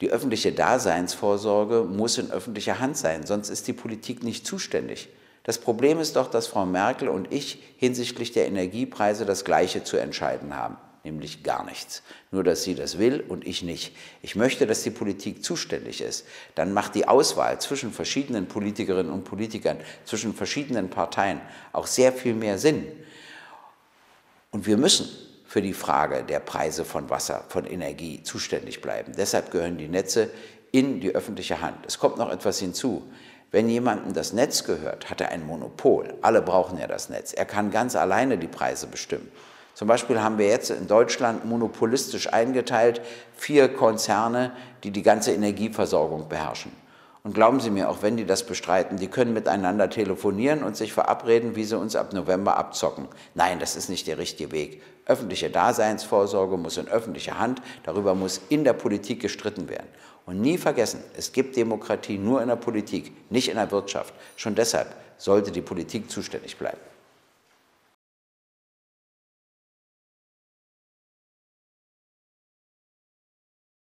Die öffentliche Daseinsvorsorge muss in öffentlicher Hand sein, sonst ist die Politik nicht zuständig. Das Problem ist doch, dass Frau Merkel und ich hinsichtlich der Energiepreise das Gleiche zu entscheiden haben, nämlich gar nichts. Nur, dass sie das will und ich nicht. Ich möchte, dass die Politik zuständig ist. Dann macht die Auswahl zwischen verschiedenen Politikerinnen und Politikern, zwischen verschiedenen Parteien auch sehr viel mehr Sinn. Und wir müssen für die Frage der Preise von Wasser, von Energie zuständig bleiben. Deshalb gehören die Netze in die öffentliche Hand. Es kommt noch etwas hinzu. Wenn jemandem das Netz gehört, hat er ein Monopol. Alle brauchen ja das Netz. Er kann ganz alleine die Preise bestimmen. Zum Beispiel haben wir jetzt in Deutschland monopolistisch eingeteilt vier Konzerne, die die ganze Energieversorgung beherrschen. Und glauben Sie mir, auch wenn die das bestreiten, die können miteinander telefonieren und sich verabreden, wie sie uns ab November abzocken. Nein, das ist nicht der richtige Weg. Öffentliche Daseinsvorsorge muss in öffentlicher Hand, darüber muss in der Politik gestritten werden. Und nie vergessen, es gibt Demokratie nur in der Politik, nicht in der Wirtschaft. Schon deshalb sollte die Politik zuständig bleiben.